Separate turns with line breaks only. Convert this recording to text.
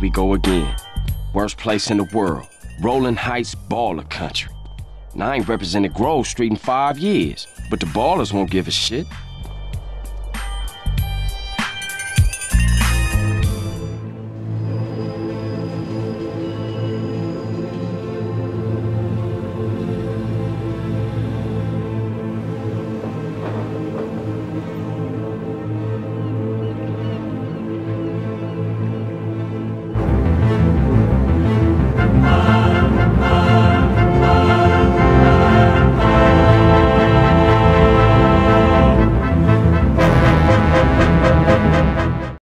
we go again. Worst place in the world. Rolling Heights Ballas country. And I ain't represented Grove Street in five years, but the Ballas won't give a shit.